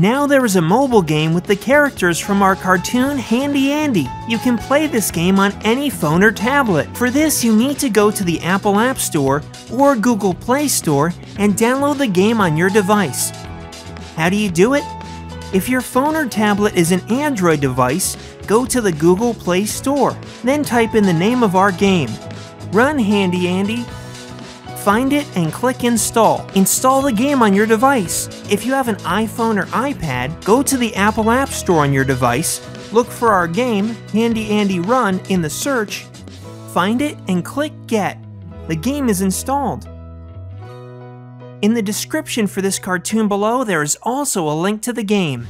Now there is a mobile game with the characters from our cartoon Handy Andy. You can play this game on any phone or tablet. For this, you need to go to the Apple App Store or Google Play Store and download the game on your device. How do you do it? If your phone or tablet is an Android device, go to the Google Play Store, then type in the name of our game. Run Handy Andy Find it and click Install. Install the game on your device. If you have an iPhone or iPad, go to the Apple App Store on your device, look for our game, Handy Andy Run, in the search, find it, and click Get. The game is installed. In the description for this cartoon below, there is also a link to the game.